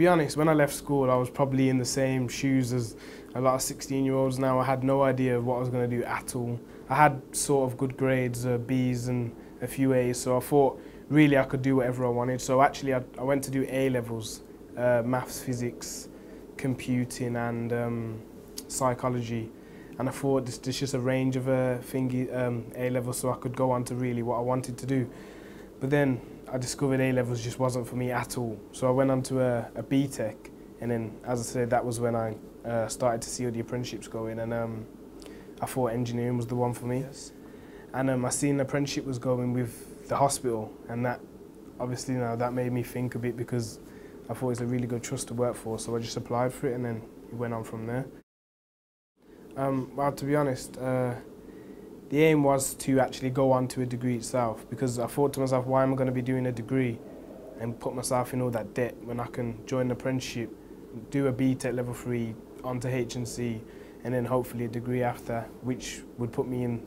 Be honest, when I left school, I was probably in the same shoes as a lot of 16 year olds now. I had no idea what I was going to do at all. I had sort of good grades, uh, Bs and a few A's, so I thought really I could do whatever I wanted. So actually, I, I went to do A levels, uh, maths, physics, computing, and um, psychology. And I thought this, this just a range of uh, thingy um, A levels, so I could go on to really what I wanted to do. But then I discovered A levels just wasn't for me at all. So I went on to a, a BTEC, and then, as I said, that was when I uh, started to see all the apprenticeships going, and um, I thought engineering was the one for me. Yes. And um, I seen the apprenticeship was going with the hospital, and that obviously you know that made me think a bit because I thought it was a really good trust to work for. So I just applied for it, and then it went on from there. Um, well, to be honest. Uh, the aim was to actually go on to a degree itself because I thought to myself, why am I going to be doing a degree and put myself in all that debt when I can join an apprenticeship, do a BTEC level 3 onto HNC and then hopefully a degree after which would put me in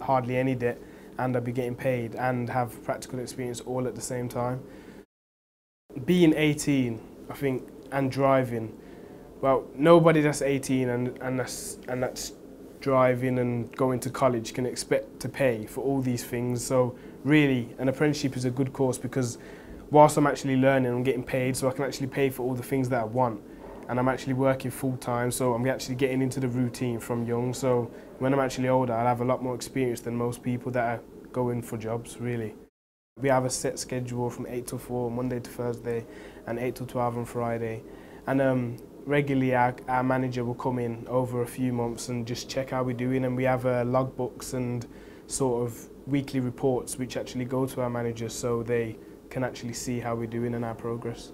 hardly any debt and I'd be getting paid and have practical experience all at the same time. Being 18, I think, and driving, well, nobody that's 18 and, and, that's, and that's driving and going to college can expect to pay for all these things. So really, an apprenticeship is a good course because whilst I'm actually learning, I'm getting paid, so I can actually pay for all the things that I want. And I'm actually working full time, so I'm actually getting into the routine from young. So when I'm actually older, I'll have a lot more experience than most people that are going for jobs, really. We have a set schedule from 8 to 4, Monday to Thursday, and 8 to 12 on Friday. And um, regularly our, our manager will come in over a few months and just check how we're doing and we have uh, logbooks and sort of weekly reports which actually go to our manager so they can actually see how we're doing and our progress.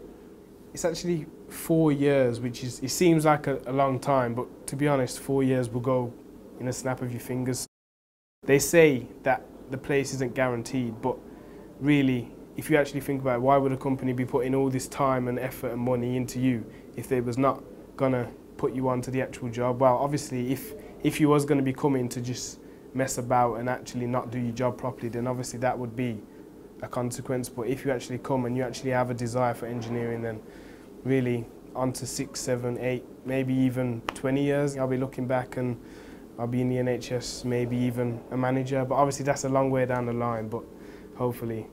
It's actually four years, which is, it seems like a, a long time, but to be honest, four years will go in a snap of your fingers. They say that the place isn't guaranteed, but really if you actually think about it, why would a company be putting all this time and effort and money into you if they was not gonna put you onto the actual job? Well, obviously, if if you was gonna be coming to just mess about and actually not do your job properly, then obviously that would be a consequence. But if you actually come and you actually have a desire for engineering, then really onto six, seven, eight, maybe even 20 years, I'll be looking back and I'll be in the NHS, maybe even a manager. But obviously that's a long way down the line, but hopefully